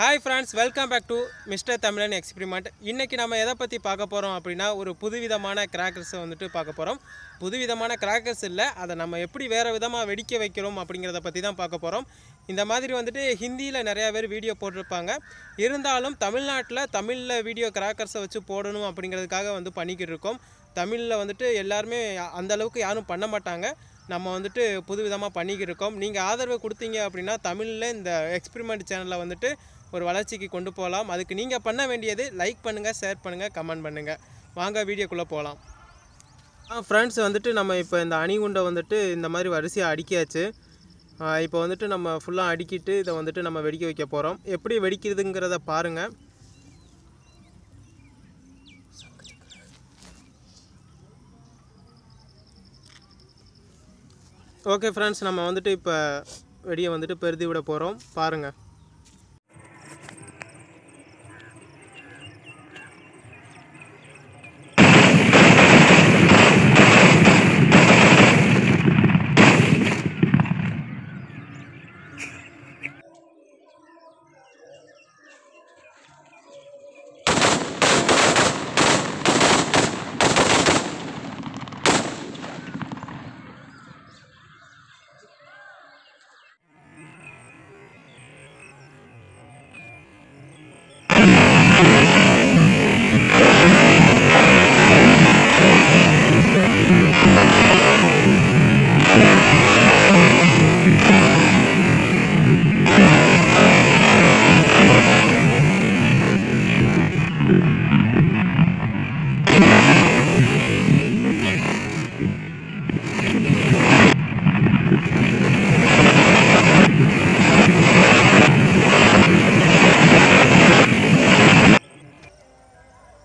Hi friends welcome back to mister Tamizhan experiment இன்றைக்கி நம்ம எதை பற்றி பார்க்க போகிறோம் அப்படின்னா ஒரு புதுவிதமான கிராக்கர்ஸை வந்துட்டு பார்க்க போகிறோம் புதுவிதமான கிராக்கர்ஸ் இல்லை அதை நம்ம எப்படி வேறு விதமாக வெடிக்க வைக்கிறோம் அப்படிங்கிறத பற்றி தான் பார்க்க போகிறோம் இந்த மாதிரி வந்துட்டு ஹிந்தியில் நிறையா பேர் வீடியோ போட்டிருப்பாங்க. இருந்தாலும் தமிழ்நாட்டில் தமிழில் வீடியோ கிராக்கர்ஸை வச்சு போடணும் அப்படிங்கிறதுக்காக வந்து பண்ணிக்கிட்டு இருக்கோம். தமிழில் வந்துட்டு எல்லாருமே அந்தளவுக்கு யாரும் பண்ண மாட்டாங்க. நம்ம வந்துட்டு புதுவிதமாக பண்ணிக்கிட்டு இருக்கோம் நீங்கள் ஆதரவு கொடுத்தீங்க அப்படின்னா தமிழில் இந்த எக்ஸ்பிரிமெண்ட் சேனலை வந்துட்டு ஒரு வளர்ச்சிக்கு கொண்டு போகலாம் அதுக்கு நீங்கள் பண்ண வேண்டியது லைக் பண்ணுங்கள் ஷேர் பண்ணுங்கள் கமெண்ட் பண்ணுங்கள் வாங்க வீடியோக்குள்ளே போகலாம் ஃப்ரெண்ட்ஸ் வந்துட்டு நம்ம இப்போ இந்த அணிகுண்டை வந்துட்டு இந்த மாதிரி வரிசையாக அடிக்கியாச்சு. இப்போ வந்துட்டு நம்ம ஃபுல்லாக அடிக்கிட்டு இதை வந்துட்டு நம்ம வெடிக்க வைக்க போகிறோம் எப்படி வெடிக்கிறதுங்கிறத பாருங்கள் ஓகே ஃப்ரெண்ட்ஸ் நம்ம வந்துட்டு இப்போ வெடியை வந்துட்டு பெருதி விட போகிறோம் பாருங்கள்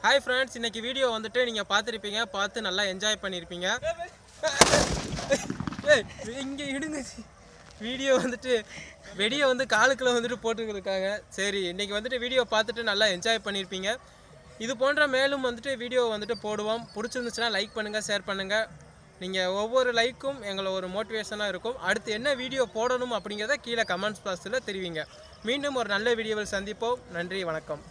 ஹாய் ஃப்ரெண்ட்ஸ் இன்னைக்கு வீடியோ வந்துட்டு நீங்கள் பார்த்துருப்பீங்க பார்த்து நல்லா என்ஜாய் பண்ணியிருப்பீங்க இங்கே இடுங்க. வீடியோ வந்துட்டு வெடியை வந்து காலுக்குள்ள வந்துட்டு போட்டுருக்காங்க சரி இன்றைக்கி வந்துட்டு வீடியோ பார்த்துட்டு நல்லா என்ஜாய் பண்ணியிருப்பீங்க இது போன்ற மேலும் வந்துட்டு வீடியோ வந்துட்டு போடுவோம். பிடிச்சிருந்துச்சுன்னா லைக் பண்ணுங்கள் ஷேர் பண்ணுங்கள் நீங்கள் ஒவ்வொரு லைக்கும் எங்களை ஒரு மோட்டிவேஷனாக இருக்கும். அடுத்து என்ன வீடியோ போடணும் அப்படிங்கிறத கீழே கமெண்ட்ஸ் பாக்ஸில் தெரிவிங்க. மீண்டும் ஒரு நல்ல வீடியோவில் சந்திப்போம். நன்றி வணக்கம்.